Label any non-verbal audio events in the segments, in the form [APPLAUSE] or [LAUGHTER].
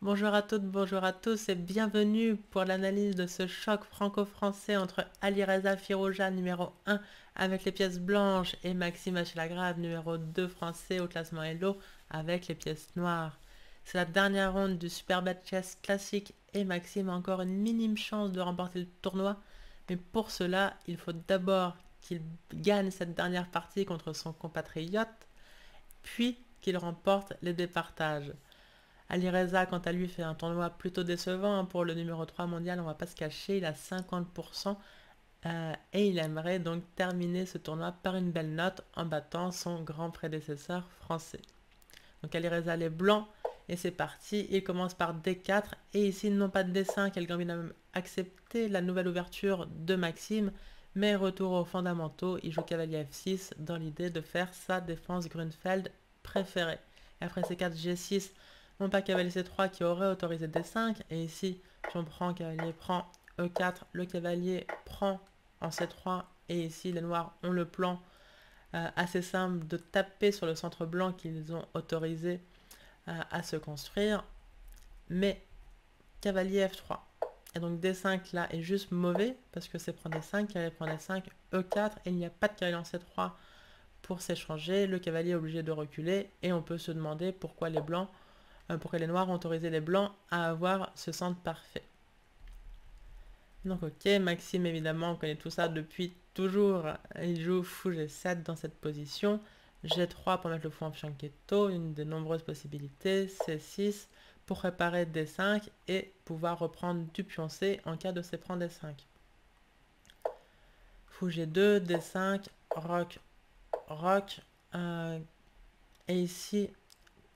Bonjour à toutes, bonjour à tous et bienvenue pour l'analyse de ce choc franco-français entre Ali Reza Firoja numéro 1 avec les pièces blanches et Maxime Achelagrave numéro 2 français au classement Hello avec les pièces noires. C'est la dernière ronde du Super Chess classique et Maxime a encore une minime chance de remporter le tournoi. Mais pour cela, il faut d'abord qu'il gagne cette dernière partie contre son compatriote, puis qu'il remporte les départages. Ali Reza, quant à lui, fait un tournoi plutôt décevant hein, pour le numéro 3 mondial, on va pas se cacher, il a 50% euh, et il aimerait donc terminer ce tournoi par une belle note en battant son grand prédécesseur français. Donc Ali Reza les blancs et c'est parti, il commence par D4 et ici non pas de D5, El Gambino a même accepté la nouvelle ouverture de Maxime, mais retour aux fondamentaux, il joue cavalier F6 dans l'idée de faire sa défense Grunfeld préférée. Après C4, G6, non pas cavalier C3 qui aurait autorisé D5. Et ici, si on prend cavalier prend E4, le cavalier prend en C3. Et ici, les noirs ont le plan euh, assez simple de taper sur le centre blanc qu'ils ont autorisé euh, à se construire. Mais cavalier F3. Et donc D5 là est juste mauvais parce que c'est prend D5, cavalier prend D5, E4 et il n'y a pas de cavalier en C3 pour s'échanger. Le cavalier est obligé de reculer et on peut se demander pourquoi les blancs euh, pour que les noirs ont autorisé les blancs à avoir ce centre parfait. Donc ok, Maxime évidemment, on connaît tout ça depuis toujours. Il joue fou G7 dans cette position. G3 pour mettre le fou en fianchetto, une des nombreuses possibilités. C6 pour réparer D5 et pouvoir reprendre du pion C en cas de C prend D5. Fou G2, D5, Roc, Roc. Euh, et ici,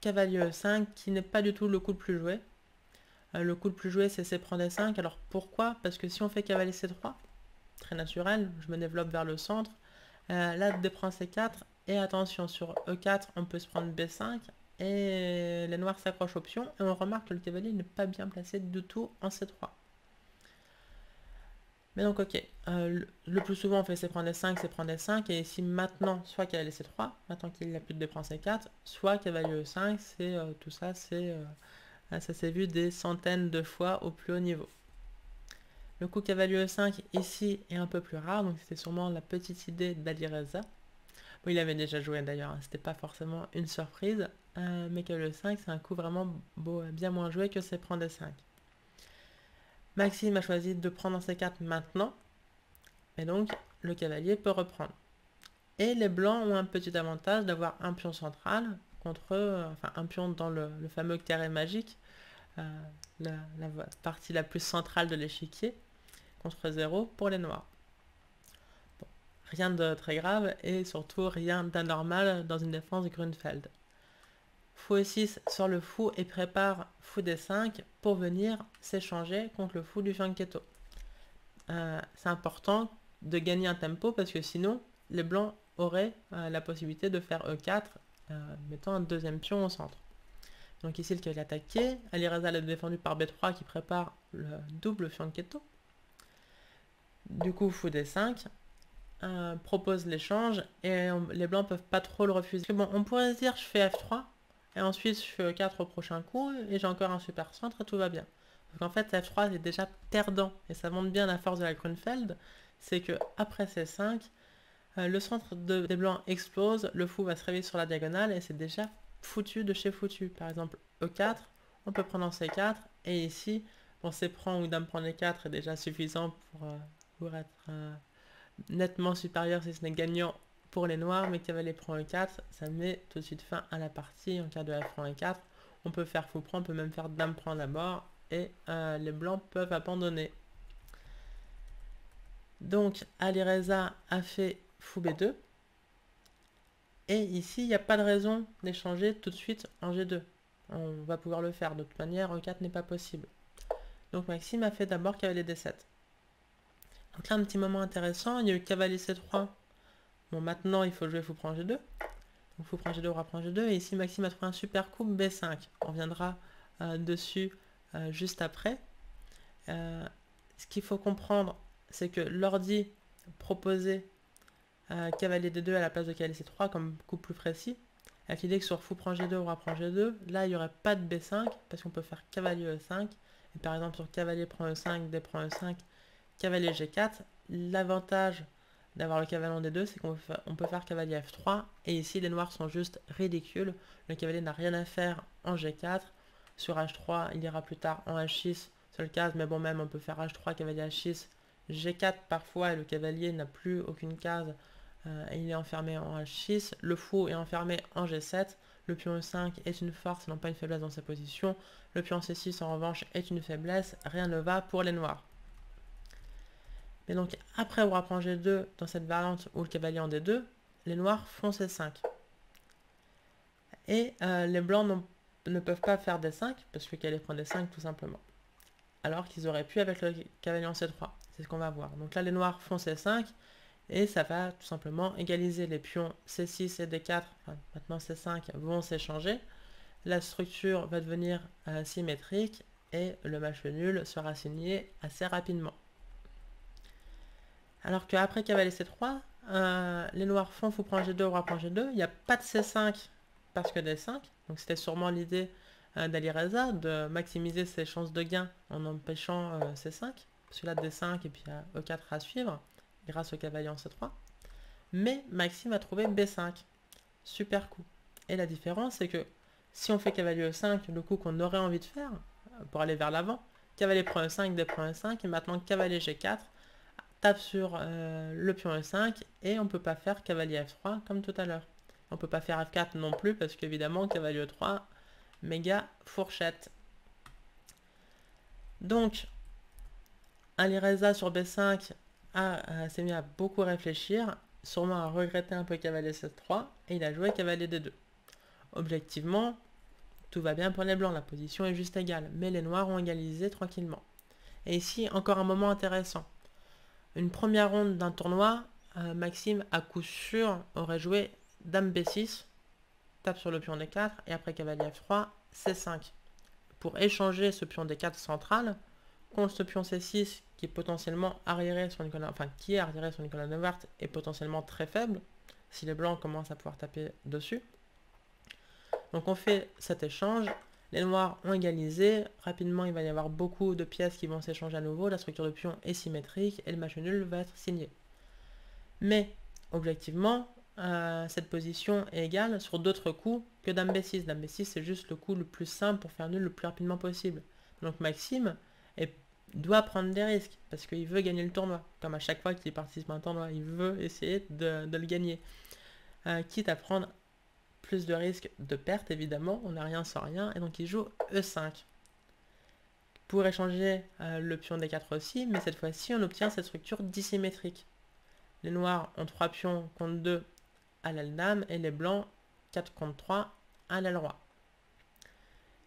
cavalier E5 qui n'est pas du tout le coup le plus joué. Euh, le coup le plus joué c'est C prend D5. Alors pourquoi? Parce que si on fait cavalier C3, très naturel, je me développe vers le centre. Euh, là, D prend C4. Et attention, sur E4, on peut se prendre B5. Et les noirs s'accrochent au pion. Et on remarque que le cavalier n'est pas bien placé du tout en C3. Mais donc, ok, euh, le, plus souvent on fait C prend D5, C prend D5, et ici maintenant, soit cavalier C3, maintenant qu'il n'a plus de D prend C4, soit cavalier E5, c'est euh, tout ça, c'est euh, ça s'est vu des centaines de fois au plus haut niveau. Le coup cavalier E5 ici est un peu plus rare, donc c'était sûrement la petite idée d'Ali Reza. Bon, il avait déjà joué d'ailleurs, hein, c'était pas forcément une surprise, mais cavalier E5 c'est un coup vraiment beau, bien moins joué que C prend D5. Maxime a choisi de prendre ses cartes maintenant. Et donc, le cavalier peut reprendre. Et les blancs ont un petit avantage d'avoir un pion central contre, enfin un pion dans le, fameux carré magique, euh, la, partie la plus centrale de l'échiquier, contre 0 pour les noirs. rien de très grave et surtout rien d'anormal dans une défense Grunfeld fou e6 sur le fou et prépare fou d5 pour venir s'échanger contre le fou du fianchetto. Euh, c'est important de gagner un tempo parce que sinon les blancs auraient euh, la possibilité de faire e4 euh, mettant un deuxième pion au centre. Donc ici le cavalier attaqué, Alireza est défendu par b3 qui prépare le double fianchetto. Du coup fou d5 propose l'échange et les blancs peuvent pas trop le refuser. On pourrait se dire je fais f3 et ensuite, je fais 4 au prochain coup et j'ai encore un super centre et tout va bien. Donc en fait, F3 est déjà perdant et ça montre bien la force de la Grunfeld. C'est que après C5, euh, le centre des blancs explose, le fou va se réveiller sur la diagonale et c'est déjà foutu de chez foutu. Par exemple, E4, on peut prendre en C4 et ici, bon, C prend ou Dame prend E4 est déjà suffisant pour, euh, pour être euh, nettement supérieur si ce n'est gagnant pour les noirs, mais cavalier prend e4, ça met tout de suite fin à la partie. En cas de f prend e4, on peut faire fou prend, on peut même faire dame prend d'abord, et euh, les blancs peuvent abandonner. Donc, Alireza a fait fou b2. Et ici, il n'y a pas de raison d'échanger tout de suite en g2. On va pouvoir le faire. De toute manière, e4 n'est pas possible. Donc Maxime a fait d'abord cavalier d7. Donc là, un petit moment intéressant, il y a eu cavalier c3 Bon, maintenant, il faut jouer fou prend G2. Donc, prend G2, roi prend G2. Et ici, Maxime a trouvé un super coup B5. On reviendra euh, dessus euh, juste après. Euh, ce qu'il faut comprendre, c'est que l'ordi proposait cavalier D2 à la place de cavalier C3 comme coup plus précis. avec l'idée que sur fou prend G2 ou roi prend G2, là il n'y aurait pas de B5 parce qu'on peut faire cavalier E5. Et par exemple sur cavalier prend E5, D prend E5, cavalier G4. L'avantage d'avoir le cavalier en D2, c'est qu'on peut faire cavalier F3. Et ici les noirs sont juste ridicules. Le cavalier n'a rien à faire en G4. Sur H3, il ira plus tard en H6, seul case, mais bon même on peut faire H3, cavalier H6, G4 parfois et le cavalier n'a plus aucune case euh, et il est enfermé en H6. Le fou est enfermé en G7. Le pion E5 est une force, non pas une faiblesse dans sa position. Le pion C6 en revanche est une faiblesse. Rien ne va pour les noirs. Mais donc après roi prend G2 dans cette variante où le cavalier en D2, les noirs font C5. Et euh, les blancs ne peuvent pas faire D5 parce que le cavalier prend D5 tout simplement. Alors qu'ils auraient pu avec le cavalier en C3. C'est ce qu'on va voir. Donc là les noirs font C5 et ça va tout simplement égaliser les pions C6 et D4, maintenant C5 vont s'échanger. La structure va devenir euh, symétrique et le match nul sera signé assez rapidement. Alors qu'après cavalier C3, euh, les noirs font fou prend G2, roi prend G2, il n'y a pas de C5 parce que D5, donc c'était sûrement l'idée euh, d'Alireza de maximiser ses chances de gain en empêchant C5, celui-là D5 et puis E4 à suivre grâce au cavalier en C3. Mais Maxime a trouvé B5. Super coup. Et la différence, c'est que si on fait cavalier E5, le coup qu'on aurait envie de faire euh, pour aller vers l'avant, cavalier prend E5, D prend E5, et maintenant cavalier G4, tape sur euh, le pion E5, et on ne peut pas faire cavalier F3 comme tout à l'heure. On ne peut pas faire F4 non plus, parce qu'évidemment, cavalier E3, méga fourchette. Donc, Alireza sur B5 s'est mis à beaucoup réfléchir, sûrement à regretter un peu cavalier C3, et il a joué cavalier D2. Objectivement, tout va bien pour les blancs, la position est juste égale, mais les noirs ont égalisé tranquillement. Et ici, encore un moment intéressant. Une première ronde d'un tournoi, euh, Maxime, à coup sûr, aurait joué Dame B6, tape sur le pion D4, et après cavalier F3, C5. Pour échanger ce pion D4 central, contre ce pion C6 qui est potentiellement arriéré sur une colonne, enfin qui est sur ouverte est potentiellement très faible si les blancs commencent à pouvoir taper dessus. Donc on fait cet échange, les noirs ont égalisé, rapidement il va y avoir beaucoup de pièces qui vont s'échanger à nouveau, la structure de pion est symétrique et le match nul va être signé. Mais objectivement, euh, cette position est égale sur d'autres coups que Dame B6. Dame B6 c'est juste le coup le plus simple pour faire nul le plus rapidement possible. Donc Maxime doit prendre des risques parce qu'il veut gagner le tournoi. Comme à chaque fois qu'il participe à un tournoi, il veut essayer de, le gagner. Euh, quitte à prendre plus de risques de perte, évidemment, on n'a rien sans rien, et donc il joue E5. Pour échanger euh, le pion D4 aussi, mais cette fois-ci on obtient cette structure dissymétrique. Les noirs ont 3 pions contre 2 à l'aile dame, et les blancs 4 contre 3 à l'aile roi.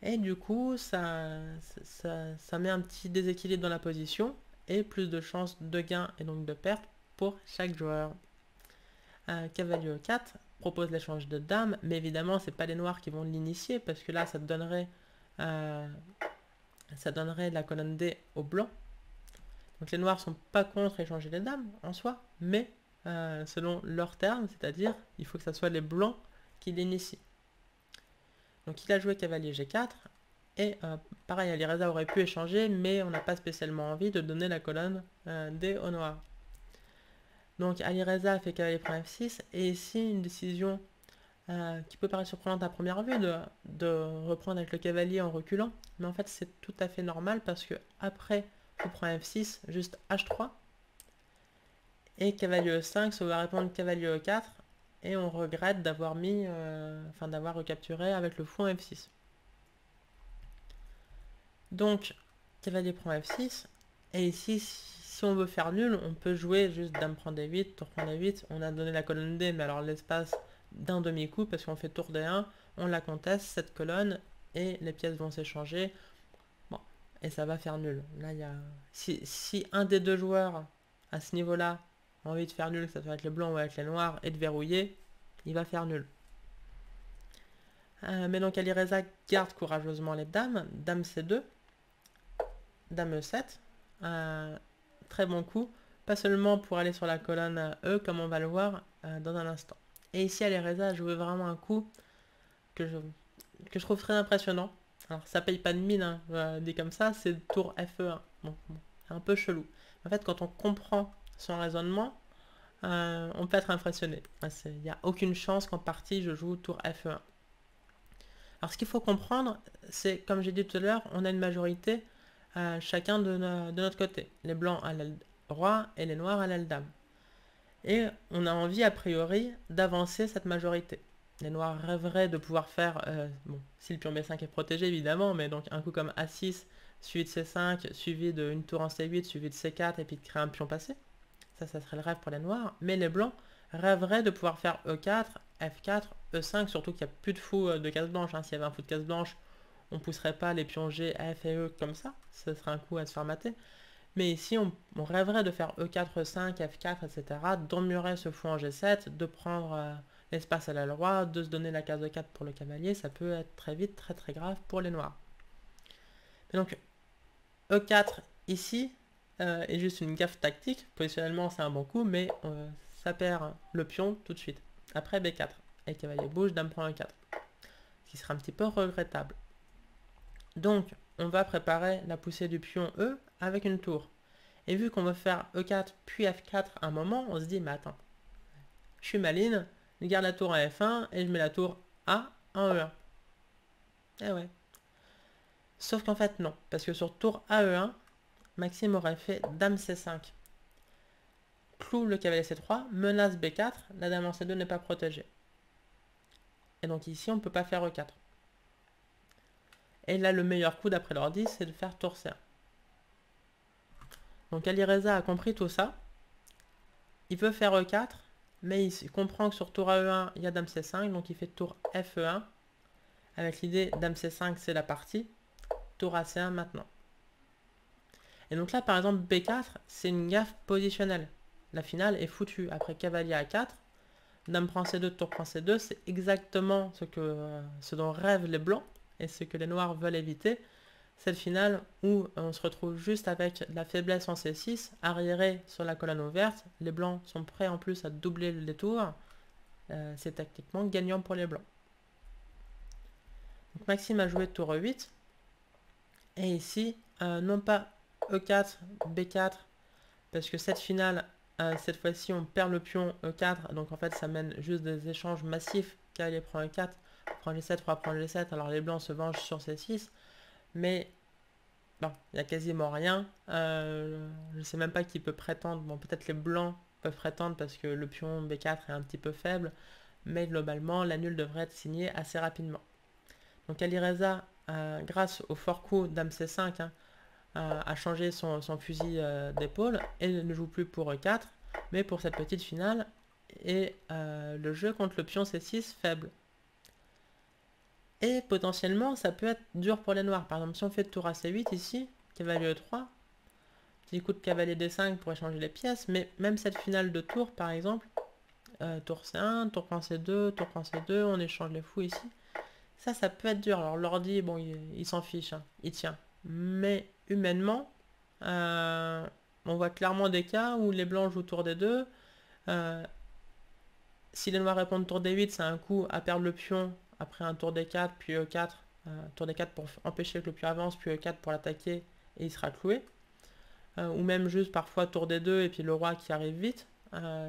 Et du coup, ça, ça, met un petit déséquilibre dans la position et plus de chances de gain et donc de perte pour chaque joueur. Euh, cavalier 4 propose l'échange de dames, mais évidemment, c'est pas les noirs qui vont l'initier parce que là, ça donnerait, euh, ça donnerait la colonne D au blanc. Donc les noirs sont pas contre échanger les dames en soi, mais euh, selon leurs termes, c'est-à-dire il faut que ce soit les blancs qui l'initient. Donc il a joué cavalier G4. Et euh, pareil, Alireza aurait pu échanger, mais on n'a pas spécialement envie de donner la colonne euh, D au noir. Donc Alireza a fait cavalier prend F6. Et ici, une décision euh, qui peut paraître surprenante à première vue de, reprendre avec le cavalier en reculant. Mais en fait, c'est tout à fait normal parce que après on prend F6, juste H3. Et cavalier E5, ça va répondre cavalier E4 et on regrette d'avoir mis, euh, d'avoir recapturé avec le fou F6. Donc, cavalier prend F6, et ici, si on veut faire nul, on peut jouer juste dame prend D8, tour prend D8, on a donné la colonne D, mais alors l'espace d'un demi-coup, parce qu'on fait tour D1, on la conteste, cette colonne, et les pièces vont s'échanger, bon, et ça va faire nul. Là, il y a... si, un des deux joueurs, à ce niveau-là, envie de faire nul, que ça soit avec les blancs ou avec les noirs, et de verrouiller, il va faire nul. Euh, mais donc Alireza garde courageusement les dames. Dame C2. Dame E7. Euh, très bon coup. Pas seulement pour aller sur la colonne E, comme on va le voir euh, dans un instant. Et ici, Alireza a joué vraiment un coup que je, que je trouve très impressionnant. Alors ça paye pas de mine, hein, dit comme ça, c'est tour FE1. Donc un peu chelou. En fait, quand on comprend son raisonnement, euh, on peut être impressionné. Il n'y a aucune chance qu'en partie je joue tour FE1. Alors ce qu'il faut comprendre, c'est comme j'ai dit tout à l'heure, on a une majorité chacun de, notre côté. Les blancs à l'aile roi et les noirs à l'aile dame. Et on a envie a priori d'avancer cette majorité. Les noirs rêveraient de pouvoir faire, euh, bon, si le pion B5 est protégé évidemment, mais donc un coup comme A6, suivi de C5, suivi d'une tour en C8, suivi de C4, et puis de créer un pion passé. Ça, ça serait le rêve pour les noirs. Mais les blancs rêveraient de pouvoir faire E4, F4, E5, surtout qu'il n'y a plus de fou euh, de case blanche. Hein. S'il y avait un fou de case blanche, on pousserait pas les pions G, F et E comme ça. Ce serait un coup à se faire mater. Mais ici, on, rêverait de faire E4, E5, F4, etc. d'emmurer ce fou en G7, de prendre euh, l'espace à la roi, de se donner la case de 4 pour le cavalier. Ça peut être très vite très très grave pour les noirs. donc, E4 ici, euh, est juste une gaffe tactique. Positionnellement, c'est un bon coup, mais euh, ça perd le pion tout de suite. Après B4. Et cavalier bouge, dame prend E4. Ce qui sera un petit peu regrettable. Donc, on va préparer la poussée du pion E avec une tour. Et vu qu'on veut faire E4 puis F4 à un moment, on se dit, mais attends, je suis maline, je garde la tour à F1 et je mets la tour A en E1. Eh ouais. Sauf qu'en fait, non. Parce que sur tour AE1, Maxime aurait fait Dame C5. Clou le cavalier C3, menace B4, la Dame en C2 n'est pas protégée. Et donc ici, on ne peut pas faire E4. Et là, le meilleur coup d'après l'ordi, c'est de faire tour C1. Donc Alireza a compris tout ça. Il veut faire E4, mais il comprend que sur tour AE1, il y a Dame C5, donc il fait tour FE1. Avec l'idée Dame C5, c'est la partie. Tour AC1 maintenant. Et donc là, par exemple, B4, c'est une gaffe positionnelle. La finale est foutue. Après cavalier A4, dame prend C2, tour prend C2, c'est exactement ce, que, ce dont rêvent les blancs et ce que les noirs veulent éviter. Cette finale où on se retrouve juste avec la faiblesse en C6, arriéré sur la colonne ouverte. Les blancs sont prêts en plus à doubler les tours. Euh, c'est tactiquement gagnant pour les blancs. Maxime a joué tour E8. Et ici, euh, non pas E4, B4, parce que cette finale, euh, cette fois-ci, on perd le pion E4, donc en fait, ça mène juste des échanges massifs. Cavalier prend E4, prend G7, roi prend G7, alors les blancs se vengent sur C6, mais il n'y a quasiment rien. Euh, je ne sais même pas qui peut prétendre, bon, peut-être les blancs peuvent prétendre parce que le pion B4 est un petit peu faible, mais globalement, la nulle devrait être signée assez rapidement. Donc Alireza, euh, grâce au fort coup Dame C5, hein, a changé son, fusil euh, d'épaule et ne joue plus pour E4, mais pour cette petite finale et euh, le jeu contre le pion C6 faible. Et potentiellement, ça peut être dur pour les noirs. Par exemple, si on fait tour à C8 ici, cavalier E3, petit coup de cavalier D5 pour échanger les pièces, mais même cette finale de tour, par exemple, euh, tour C1, tour prend C2, tour prend C2, on échange les fous ici. Ça, ça peut être dur. Alors l'ordi, bon, il, s'en fiche, hein. il tient. Mais humainement, euh, on voit clairement des cas où les blancs jouent tour des deux. Euh, si les noirs répondent tour des 8, c'est un coup à perdre le pion après un tour des 4, puis E4, euh, tour des 4 pour empêcher que le pion avance, puis E4 pour l'attaquer et il sera cloué. ou même juste parfois tour des 2 et puis le roi qui arrive vite.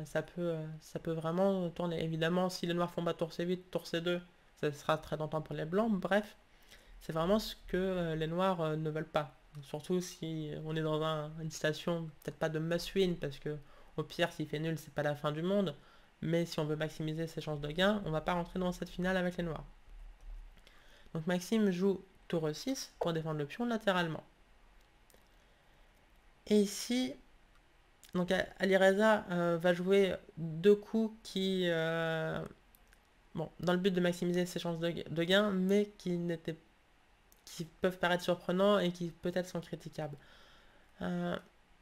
ça, peut, ça peut vraiment tourner. Évidemment, si les noirs font pas tour C8, tour C2, ça sera très longtemps pour les blancs. Bref, c'est vraiment ce que les noirs ne veulent pas. Surtout si on est dans une station, peut-être pas de must win, parce que au pire, s'il fait nul, c'est pas la fin du monde. Mais si on veut maximiser ses chances de gain, on va pas rentrer dans cette finale avec les noirs. Donc Maxime joue tour e6 pour défendre le pion latéralement. Et ici, donc Alireza euh, va jouer deux coups qui, euh, bon, dans le but de maximiser ses chances de, gain, mais qui peuvent paraître surprenants et qui peut-être sont critiquables. Euh,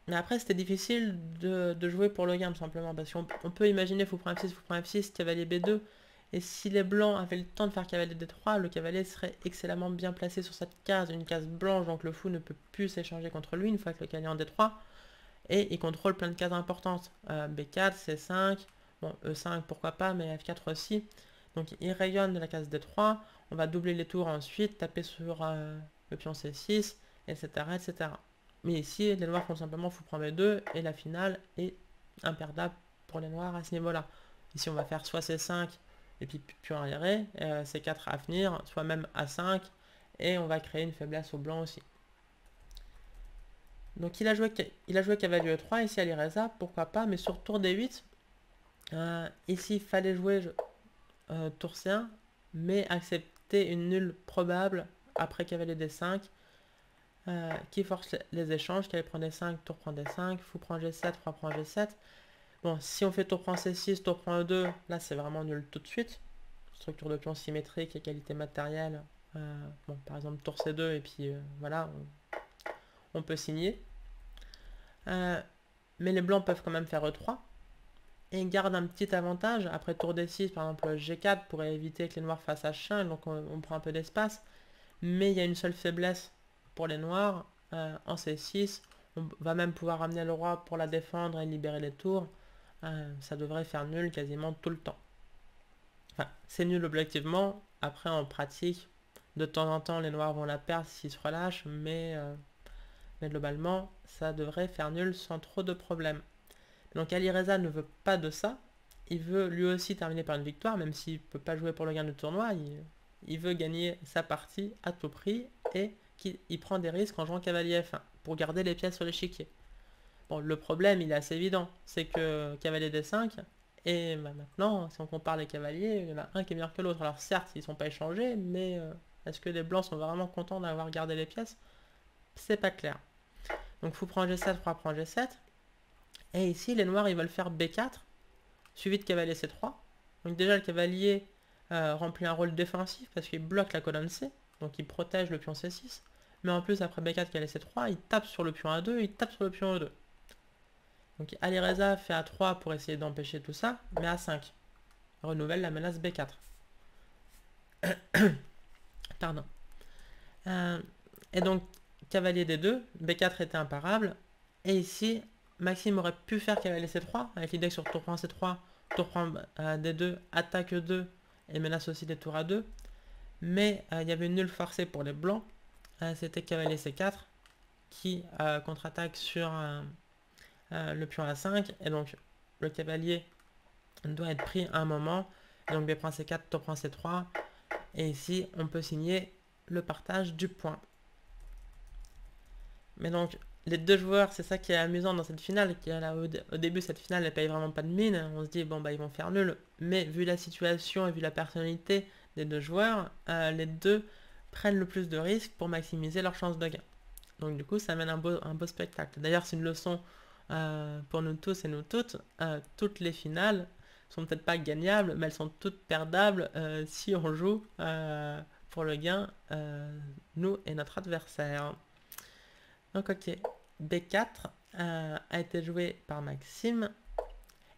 mais après, c'était difficile de, jouer pour le tout simplement, parce qu'on on peut imaginer fou prend F6, fou prend F6, cavalier B2, et si les blancs avaient le temps de faire cavalier D3, le cavalier serait excellemment bien placé sur cette case, une case blanche, donc le fou ne peut plus s'échanger contre lui une fois que le cavalier en D3, et il contrôle plein de cases importantes. Euh, B4, C5, bon, E5 pourquoi pas, mais F4 aussi. Donc il rayonne de la case D3, on va doubler les tours ensuite, taper sur euh, le pion C6, etc., etc. Mais ici, les noirs font simplement fou prend B2 et la finale est imperdable pour les noirs à ce niveau-là. Ici, on va faire soit C5 et puis pion arriéré, euh, C4 à venir, soit même A5 et on va créer une faiblesse au blanc aussi. Donc il a joué, il a joué cavalier E3 ici à l'Ireza, pourquoi pas, mais sur tour D8, euh, ici il fallait jouer euh, tour C1, mais accepter une nulle probable après cavalier D5, euh, qui force les échanges, cavalier prend D5, tour prend D5, fou prend G7, roi prend G7. Bon, si on fait tour prend C6, tour prend E2, là c'est vraiment nul tout de suite. Structure de pion symétrique et qualité matérielle. bon, par exemple tour C2 et puis voilà, on peut signer. Euh, mais les blancs peuvent quand même faire E3. Et ils gardent un petit avantage. Après tour D6, par exemple G4 pour éviter que les noirs fassent H1, donc on, prend un peu d'espace. Mais il y a une seule faiblesse pour les noirs. Euh, en C6, on va même pouvoir ramener le roi pour la défendre et libérer les tours. Euh, ça devrait faire nul quasiment tout le temps. Enfin, c'est nul objectivement. Après, en pratique, de temps en temps, les noirs vont la perdre s'ils se relâchent, mais mais globalement, ça devrait faire nul sans trop de problèmes. Donc Ali Reza ne veut pas de ça. Il veut lui aussi terminer par une victoire, même s'il ne peut pas jouer pour le gain du tournoi. Il, veut gagner sa partie à tout prix et il, prend des risques en jouant cavalier F1 pour garder les pièces sur l'échiquier. Bon, le problème, il est assez évident. C'est que cavalier D5, et bah, maintenant, si on compare les cavaliers, il y en a un qui est meilleur que l'autre. Alors certes, ils ne sont pas échangés, mais euh, est-ce que les blancs sont vraiment contents d'avoir gardé les pièces? C'est pas clair. Donc fou prend G7, roi prend G7. Et ici, les noirs, ils veulent faire B4, suivi de cavalier C3. Donc déjà, le cavalier euh, remplit un rôle défensif parce qu'il bloque la colonne C. Donc il protège le pion C6. Mais en plus, après B4, cavalier C3, il tape sur le pion A2, il tape sur le pion E2. Donc Alireza fait A3 pour essayer d'empêcher tout ça, mais A5 renouvelle la menace B4. [COUGHS] Pardon. Euh, et donc, cavalier D2, B4 était imparable. Et ici, Maxime aurait pu faire cavalier C3, avec l'idée que sur tour prend C3, tour prend euh, D2, attaque E2 et menace aussi des tours A2. Mais euh, il y avait une nulle forcée pour les blancs. Euh, c'était cavalier C4 qui contre-attaque sur le pion A5. Et donc le cavalier doit être pris à un moment. donc B prend C4, tour prend C3. Et ici, on peut signer le partage du point. Mais donc, les deux joueurs, c'est ça qui est amusant dans cette finale, au, début, cette finale, elle paye vraiment pas de mine. On se dit, bon, bah, ils vont faire nul. Mais vu la situation et vu la personnalité des deux joueurs, euh, les deux prennent le plus de risques pour maximiser leurs chances de gain. Donc, du coup, ça amène un beau, spectacle. D'ailleurs, c'est une leçon euh, pour nous tous et nous toutes. Euh, toutes les finales sont peut-être pas gagnables, mais elles sont toutes perdables si on joue pour le gain, nous et notre adversaire. Donc ok, B4 euh, a été joué par Maxime.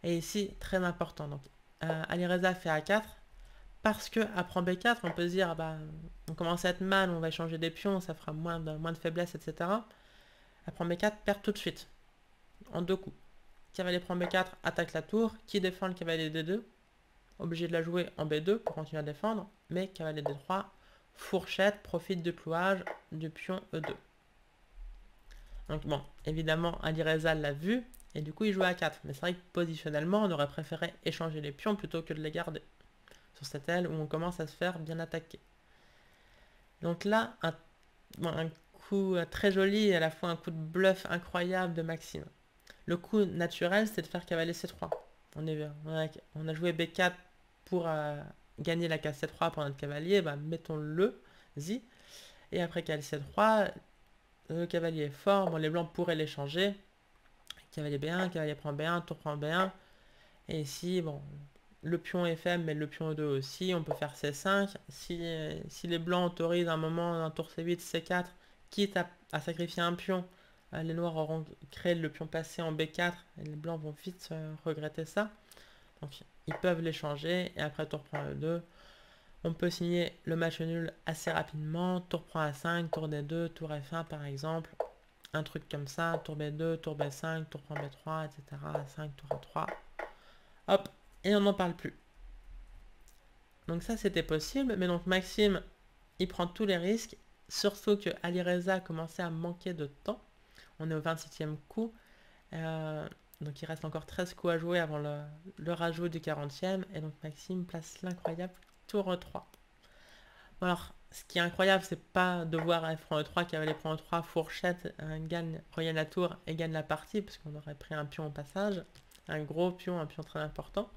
Et ici, très important. Donc, Alireza fait A4. Parce que après B4, on peut se dire, bah, on commence à être mal, on va échanger des pions, ça fera moins de, faiblesse, etc. Après B4, perd tout de suite. En deux coups. Cavalier prend B4, attaque la tour. Qui défend le cavalier D2 Obligé de la jouer en B2 pour continuer à défendre. Mais cavalier D3, fourchette, profite du clouage du pion E2. Donc bon, évidemment, Ali Reza l'a vu, et du coup il joue à 4. Mais c'est vrai que positionnellement, on aurait préféré échanger les pions plutôt que de les garder. Sur cette aile où on commence à se faire bien attaquer. Donc là, un, coup euh, très joli et à la fois un coup de bluff incroyable de Maxime. Le coup naturel, c'est de faire cavalier C3. On, est, on, a, joué B4 pour euh, gagner la case C3 pour notre cavalier, bah, mettons-le, y. Et après cavalier C3, le cavalier est fort. Bon, les blancs pourraient l'échanger. Cavalier B1, cavalier prend B1, tour prend B1. Et ici, bon, le pion est faible, mais le pion E2 aussi. On peut faire C5. Si, les blancs autorisent un moment un tour C8, C4, quitte à, sacrifier un pion, euh, les noirs auront créé le pion passé en B4. Et les blancs vont vite regretter ça. Donc, ils peuvent l'échanger. Et après, tour prend E2. On peut signer le match nul assez rapidement. Tour prend à 5, tour D2, tour F1 par exemple. Un truc comme ça. Tour B2, tour B5, tour prend B3, etc. 5, tour A3. Hop. Et on n'en parle plus. Donc ça, c'était possible. Mais donc Maxime, il prend tous les risques. Surtout que Ali Reza commençait à manquer de temps. On est au 27e coup. Euh, donc il reste encore 13 coups à jouer avant le, rajout du 40e. Et donc Maxime place l'incroyable tour 3. Alors, ce qui est incroyable, c'est pas de voir F prend E3, cavalier prend E3, fourchette, un gagne, la tour et gagne la partie, parce qu'on aurait pris un pion au passage. Un gros pion, un pion très important.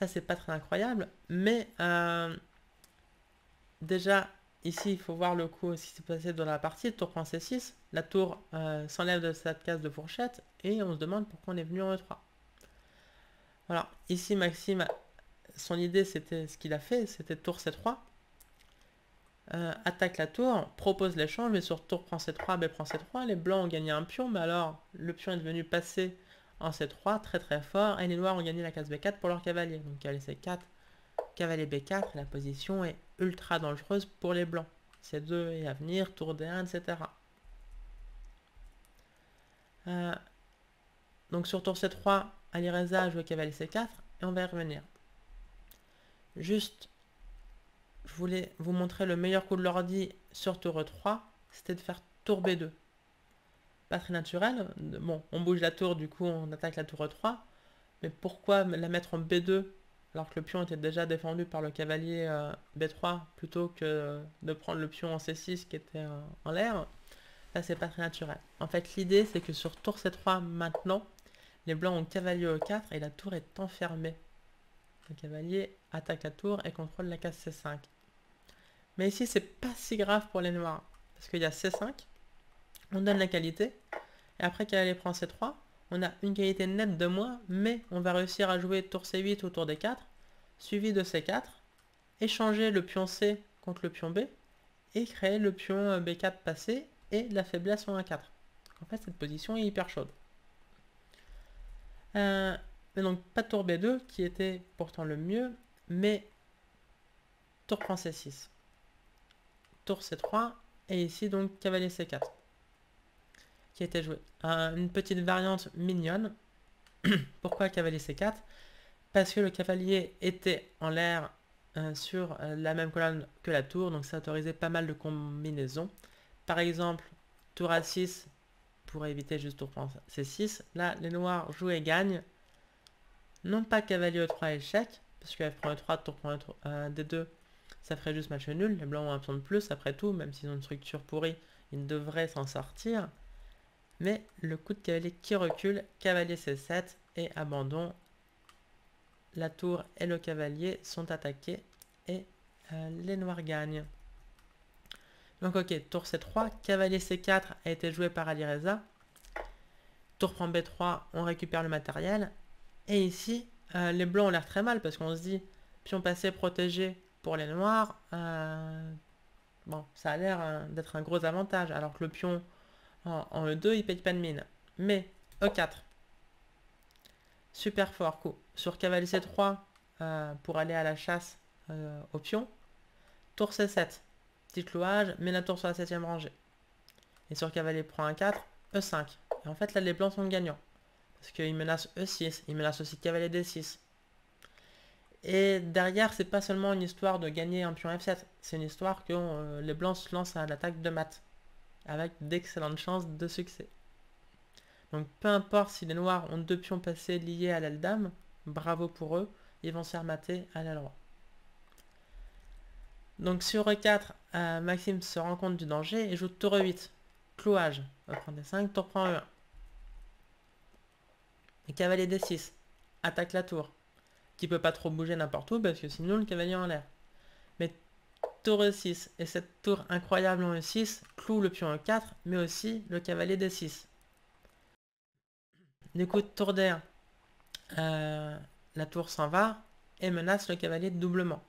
Ça, c'est pas très incroyable. Mais euh, déjà, ici, il faut voir le coup, ce qui s'est passé dans la partie. Tour prend C6. La tour euh, s'enlève de cette case de fourchette. Et on se demande pourquoi on est venu en E3. Voilà. Ici, Maxime, son idée, c'était ce qu'il a fait. C'était tour C3. Euh, attaque la tour, propose l'échange, mais sur tour prend C3, B prend C3. Les blancs ont gagné un pion, mais alors le pion est devenu passé en C3, très très fort, et les noirs ont gagné la case B4 pour leur cavalier. Donc cavalier C4, cavalier B4, la position est ultra dangereuse pour les blancs. C2 est à venir, tour D1, etc. Euh, donc sur tour C3, Alireza a joué cavalier C4, et on va y revenir. Juste, je voulais vous montrer le meilleur coup de l'ordi sur tour 3, c'était de faire tour B2 pas très naturel. Bon, on bouge la tour, du coup on attaque la tour 3. Mais pourquoi la mettre en B2 alors que le pion était déjà défendu par le cavalier euh, B3 plutôt que de prendre le pion en C6 qui était euh, en l'air? Là c'est pas très naturel. En fait l'idée c'est que sur tour C3 maintenant, les blancs ont cavalier E4 et la tour est enfermée. Le cavalier attaque la tour et contrôle la case C5. Mais ici c'est pas si grave pour les noirs parce qu'il y a C5 on donne la qualité, et après qu'elle prend C3, on a une qualité nette de moins, mais on va réussir à jouer tour C8 ou tour D4, suivi de C4, échanger le pion C contre le pion B, et créer le pion B4 passé et la faiblesse en A4. En fait, cette position est hyper chaude. Euh, donc, pas tour B2, qui était pourtant le mieux, mais tour prend C6. Tour C3, et ici donc cavalier C4 était joué. une petite variante mignonne. [CLEARS THROAT] Pourquoi cavalier C4 Parce que le cavalier était en l'air euh, sur euh, la même colonne que la tour, donc ça autorisait pas mal de combinaisons. Par exemple, tour A6 pour éviter juste tour C6. Là, les noirs jouent et gagnent. Non pas cavalier E3 échec, parce que F prend E3, tour prend E3, D2, ça ferait juste match nul. Les blancs ont un pion de plus, après tout, même s'ils ont une structure pourrie, ils devraient s'en sortir. Mais le coup de cavalier qui recule, cavalier C7 et abandon. La tour et le cavalier sont attaqués et euh, les noirs gagnent. Donc ok, tour C3, cavalier C4 a été joué par Alireza. Tour prend B3, on récupère le matériel. Et ici, euh, les blancs ont l'air très mal parce qu'on se dit, pion passé protégé pour les noirs. Euh, bon, ça a l'air d'être un gros avantage. Alors que le pion en, E2, il paye pas de mine. Mais E4. Super fort coup. Sur cavalier C3, euh, pour aller à la chasse euh, au pion. Tour C7. Petit clouage, mais la tour sur la 7 rangée. Et sur cavalier prend un 4, E5. Et en fait, là, les blancs sont gagnants. Parce qu'il menace E6. Il menace aussi cavalier D6. Et derrière, c'est pas seulement une histoire de gagner un pion F7. C'est une histoire que euh, les blancs se lancent à l'attaque de mat avec d'excellentes chances de succès. Donc peu importe si les noirs ont deux pions passés liés à l'aile dame, bravo pour eux, ils vont se à l'aile roi. Donc sur E4, euh, Maxime se rend compte du danger et joue tour E8. Clouage, on prend D5, tour prend E1. Et cavalier D6, attaque la tour, qui peut pas trop bouger n'importe où parce que sinon le cavalier en l'air tour E6. Et cette tour incroyable en E6 cloue le pion E4, mais aussi le cavalier D6. Du coup, tour d'air, euh, la tour s'en va et menace le cavalier doublement.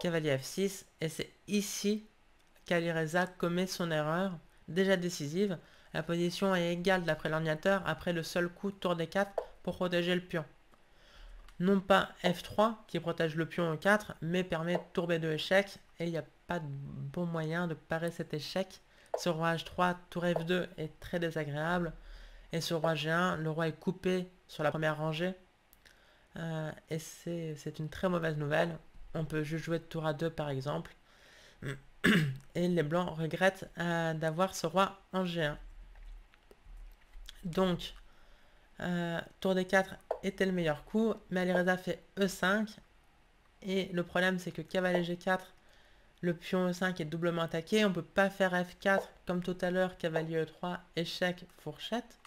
Cavalier F6, et c'est ici qu'Alireza commet son erreur, déjà décisive. La position est égale d'après l'ordinateur après le seul coup tour D4 pour protéger le pion non pas F3 qui protège le pion E4, mais permet de tourber de échec, et il n'y a pas de bon moyen de parer cet échec. Ce roi H3, tour F2 est très désagréable, et ce roi G1, le roi est coupé sur la première rangée. Euh, et c'est une très mauvaise nouvelle. On peut juste jouer tour à 2 par exemple. [CLEARS THROAT] Et les blancs regrettent euh, d'avoir ce roi en G1. Donc, euh, tour D4 était le meilleur coup, mais Alireza fait E5. Et le problème c'est que cavalier G4, le pion E5 est doublement attaqué. On ne peut pas faire F4 comme tout à l'heure, cavalier E3, échec, fourchette.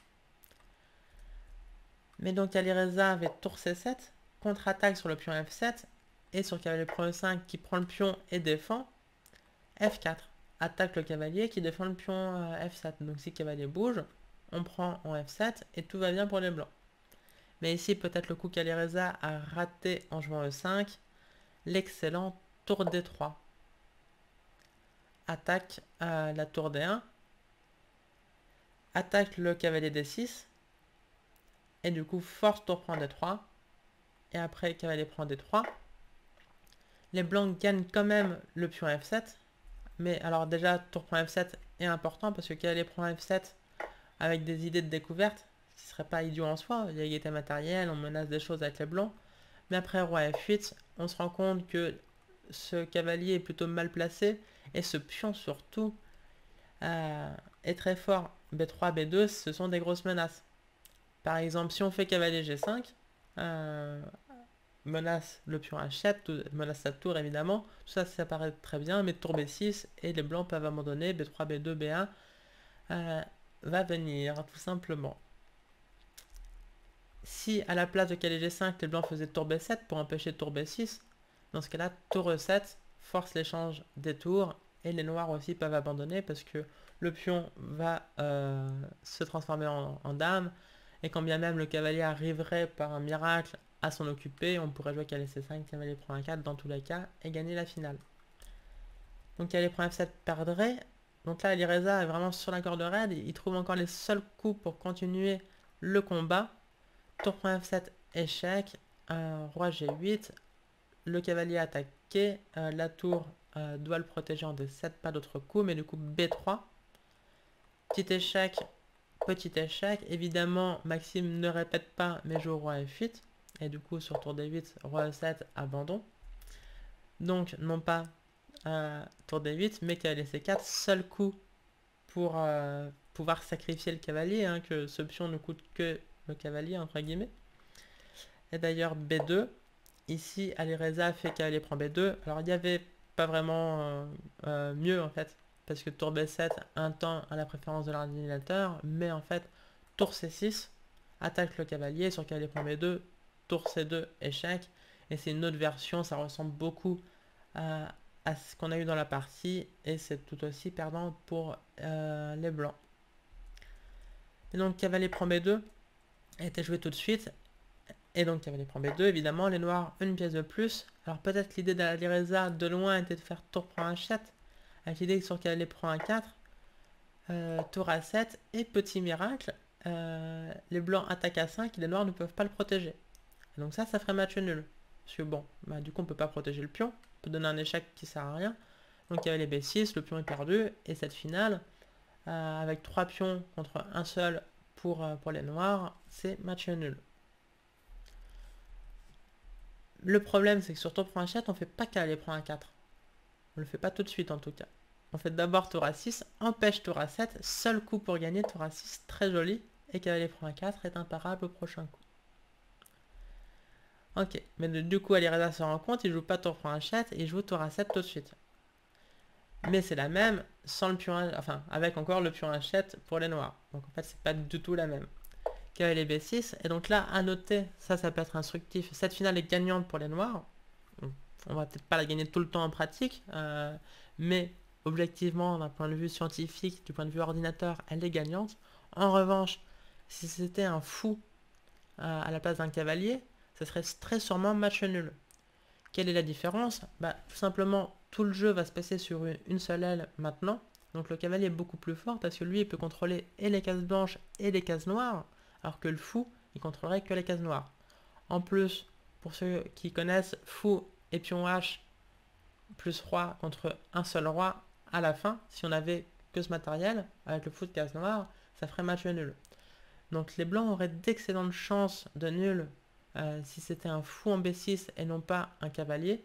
Mais donc Alireza avait tour C7, contre-attaque sur le pion F7, et sur cavalier E5 qui prend le pion et défend. F4, attaque le cavalier qui défend le pion euh, F7. Donc si cavalier bouge, on prend en F7 et tout va bien pour les blancs. Mais ici, peut-être le coup qu'Alireza a raté en jouant E5, l'excellent tour D3. Attaque à la tour D1, attaque le cavalier D6, et du coup force tour prend D3, et après cavalier prend D3. Les blancs gagnent quand même le pion F7, mais alors déjà, tour prend F7 est important parce que cavalier prend F7 avec des idées de découverte, ce serait pas idiot en soi, il y a égalité matérielle, on menace des choses avec les blancs. Mais après roi F8, on se rend compte que ce cavalier est plutôt mal placé et ce pion surtout euh, est très fort. B3, B2, ce sont des grosses menaces. Par exemple, si on fait cavalier G5, euh, menace le pion H7, menace sa tour évidemment, tout ça ça paraît très bien, mais tour B6 et les blancs peuvent abandonner, B3, B2, B1 va venir tout simplement. Si à la place de cavalier G5 les blancs faisaient tour B7 pour empêcher tour B6, dans ce cas-là tour E7 force l'échange des tours et les noirs aussi peuvent abandonner parce que le pion va euh, se transformer en, dame et quand bien même le cavalier arriverait par un miracle à s'en occuper, on pourrait jouer cavalier C5, cavalier prend un 4 dans tous les cas et gagner la finale. Donc cavalier prend F7 perdrait. Donc là, Alireza est vraiment sur la corde raide. Il trouve encore les seuls coups pour continuer le combat. Tour prend F7, échec. roi G8. Le cavalier attaqué. Euh, la tour euh, doit le protéger en D7, pas d'autres coups. Mais du coup, B3. Petit échec, petit échec. Évidemment, Maxime ne répète pas, mais joue roi F8. Et du coup, sur tour D8, roi E7, abandon. Donc, non pas euh, tour D8, mais cavalier C4, seul coup pour euh, pouvoir sacrifier le cavalier, hein, que ce pion ne coûte que le cavalier, entre guillemets. Et d'ailleurs, B2, ici, Alireza fait cavalier prend B2. Alors, il n'y avait pas vraiment euh, mieux, en fait, parce que tour B7, un temps à la préférence de l'ordinateur, mais en fait, tour C6, attaque le cavalier, sur cavalier prend B2, tour C2, échec. Et c'est une autre version, ça ressemble beaucoup à, ce qu'on a eu dans la partie. Et c'est tout aussi perdant pour euh, les blancs. Et donc cavalier prend B2 a été joué tout de suite. Et donc cavalier prend B2, évidemment, les noirs, une pièce de plus. Alors peut-être l'idée d'Alireza de loin était de faire tour prend un 7 avec l'idée que sur cavalier prend un 4, euh, tour à 7, et petit miracle, euh, les blancs attaquent à 5 et les noirs ne peuvent pas le protéger donc ça, ça ferait match nul. Parce que bon, bah, du coup, on peut pas protéger le pion. Donner un échec qui sert à rien. Donc il y avait les B6, le pion est perdu. Et cette finale, euh, avec trois pions contre un seul pour, euh, pour les noirs, c'est match nul. Le problème, c'est que sur tour prend un 7, on fait pas qu'aller prendre un 4. On le fait pas tout de suite en tout cas. On fait d'abord tour à 6, empêche tour à 7, seul coup pour gagner tour à 6, très joli. Et cavalier prend un 4 est imparable au prochain coup. Ok, mais du coup, Alireza se rend compte, il joue pas tour prend un chat, il joue tour à 7 tout de suite. Mais c'est la même sans le pion, enfin, avec encore le pion H7 pour les noirs. Donc en fait, c'est pas du tout la même. Cavalier B6, et donc là, à noter, ça, ça peut être instructif, cette finale est gagnante pour les noirs. On va peut-être pas la gagner tout le temps en pratique, euh, mais objectivement, d'un point de vue scientifique, du point de vue ordinateur, elle est gagnante. En revanche, si c'était un fou euh, à la place d'un cavalier, ce serait très sûrement match nul. Quelle est la différence? Bah, Tout simplement, tout le jeu va se passer sur une, seule aile maintenant. Donc le cavalier est beaucoup plus fort parce que lui, il peut contrôler et les cases blanches et les cases noires, alors que le fou, il contrôlerait que les cases noires. En plus, pour ceux qui connaissent, fou et pion H plus roi contre un seul roi à la fin, si on avait que ce matériel, avec le fou de cases noires, ça ferait match nul. Donc les blancs auraient d'excellentes chances de nul euh, si c'était un fou en B6 et non pas un cavalier,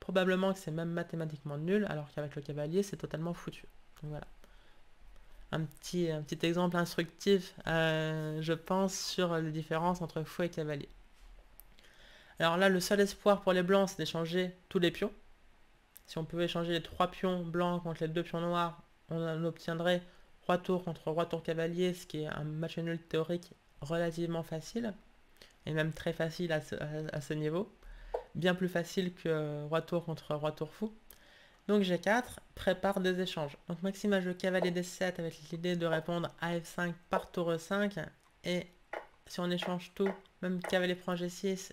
probablement que c'est même mathématiquement nul, alors qu'avec le cavalier, c'est totalement foutu. Voilà. Un petit, un petit exemple instructif, euh, je pense, sur les différences entre fou et cavalier. Alors là, le seul espoir pour les blancs, c'est d'échanger tous les pions. Si on pouvait échanger les trois pions blancs contre les deux pions noirs, on obtiendrait roi tour contre roi tour cavalier, ce qui est un match nul théorique relativement facile, et même très facile à ce, niveau. Bien plus facile que roi tour contre roi tour fou. Donc G4 prépare des échanges. Donc Maxime a joué cavalier D7 avec l'idée de répondre à F5 par tour E5. Et si on échange tout, même cavalier prend G6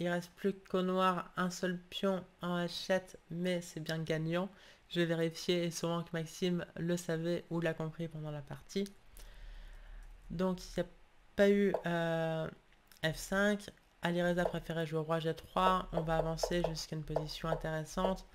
il reste plus qu'au noir un seul pion en hachette, mais c'est bien gagnant. Je vais vérifier et sûrement que Maxime le savait ou l'a compris pendant la partie. Donc il n'y a pas eu euh, F5. Alireza préférait jouer roi G3. On va avancer jusqu'à une position intéressante.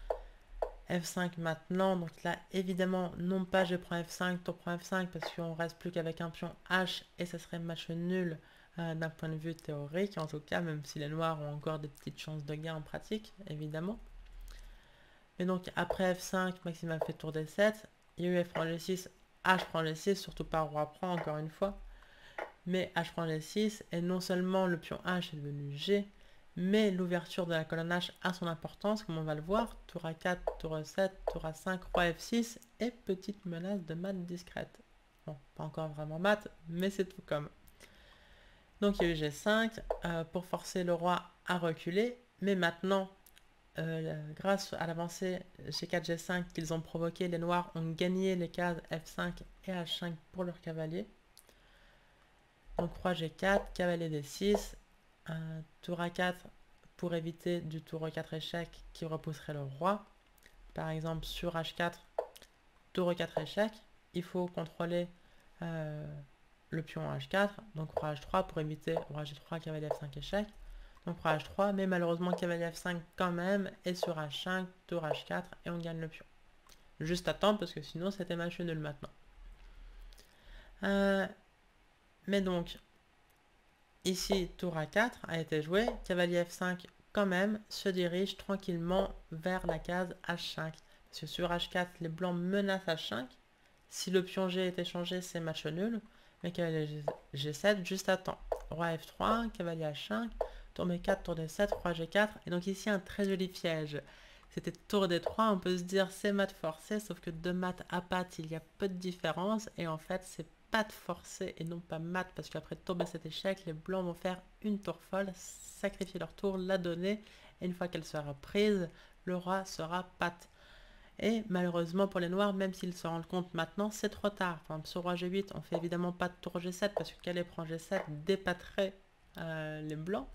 F5 maintenant. Donc là, évidemment, non pas je prends F5, tour prend F5 parce qu'on reste plus qu'avec un pion H et ça serait match nul euh, d'un point de vue théorique, en tout cas, même si les noirs ont encore des petites chances de gain en pratique, évidemment. Et donc, après F5, Maxime a fait tour D7, il y a eu F prend G6, H prend G6, surtout pas roi prend, encore une fois. Mais H prend G6, et non seulement le pion H est devenu G, mais l'ouverture de la colonne H a son importance, comme on va le voir. Tour A4, tour A7, tour A5, roi F6, et petite menace de mat discrète. Bon, pas encore vraiment mat, mais c'est tout comme. Donc il y a eu G5 euh, pour forcer le roi à reculer. Mais maintenant, euh, grâce à l'avancée G4, G5 qu'ils ont provoqué, les noirs ont gagné les cases F5 et H5 pour leur cavalier. Donc roi G4, cavalier D6, tour A4 pour éviter du tour E4 échec qui repousserait le roi. Par exemple sur H4, tour E4 échec, il faut contrôler euh, le pion H4, donc roi H3 pour éviter roi G3, cavalier F5 échec. Donc roi H3, mais malheureusement cavalier F5 quand même, et sur H5, tour H4, et on gagne le pion. Juste à temps, parce que sinon c'était match nul maintenant. Euh, mais donc, ici, tour A4 a été joué, cavalier F5 quand même se dirige tranquillement vers la case H5. Parce que sur H4, les blancs menacent H5. Si le pion G est échangé, c'est match nul mais cavalier G7 juste à temps. Roi F3, cavalier H5, tour B4, tour D7, roi G4. Et donc ici un très joli piège. C'était tour D3, on peut se dire c'est mat forcé, sauf que de mat à patte, il y a peu de différence. Et en fait, c'est patte forcé et non pas mat, parce qu'après tour B7 échec, les blancs vont faire une tour folle, sacrifier leur tour, la donner. Et une fois qu'elle sera prise, le roi sera patte. Et malheureusement pour les noirs, même s'ils se rendent compte maintenant, c'est trop tard. Sur roi G8, on fait évidemment pas de tour G7 parce que Calais prend G7 dépâterait euh, les blancs.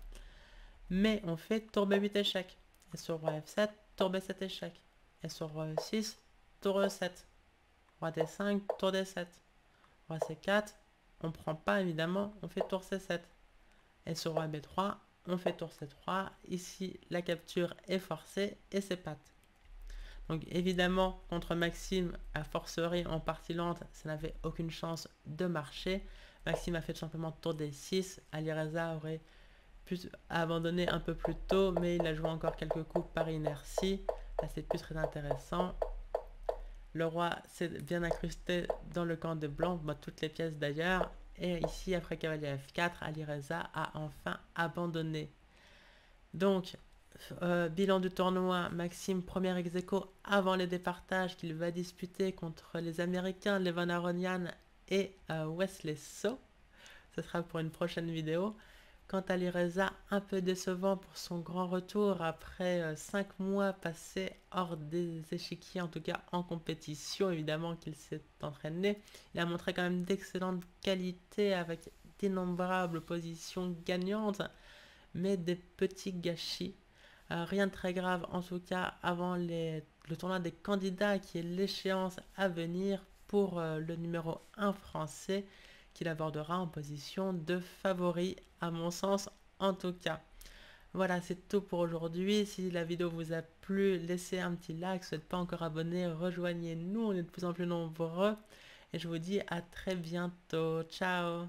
Mais on fait tour B8 échec. Et sur roi F7, tour B7 échec. Et sur roi E6, tour E7. Roi D5, tour D7. Roi C4, on prend pas évidemment, on fait tour C7. Et sur roi B3, on fait tour C3. Ici, la capture est forcée et c'est patte. Donc évidemment, contre Maxime, à forcerie en partie lente, ça n'avait aucune chance de marcher. Maxime a fait tout simplement tour des 6. Alireza aurait pu abandonner un peu plus tôt, mais il a joué encore quelques coups par inertie. Là, c'est plus très intéressant. Le roi s'est bien incrusté dans le camp de blanc, toutes les pièces d'ailleurs. Et ici, après cavalier F4, Alireza a enfin abandonné. Donc, euh, bilan du tournoi, Maxime premier ex avant les départages qu'il va disputer contre les Américains, Levan Aronian et euh, Wesley So. Ce sera pour une prochaine vidéo. Quant à Lireza, un peu décevant pour son grand retour après 5 euh, mois passés hors des échiquiers, en tout cas en compétition, évidemment qu'il s'est entraîné. Il a montré quand même d'excellentes qualités avec d'innombrables positions gagnantes, mais des petits gâchis euh, rien de très grave en tout cas avant le tournoi des candidats qui est l'échéance à venir pour euh, le numéro 1 français qu'il abordera en position de favori à mon sens en tout cas. Voilà, c'est tout pour aujourd'hui. Si la vidéo vous a plu, laissez un petit like. Si vous n'êtes pas encore abonné, rejoignez-nous. On est de plus en plus nombreux. Et je vous dis à très bientôt. Ciao